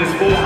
this ball.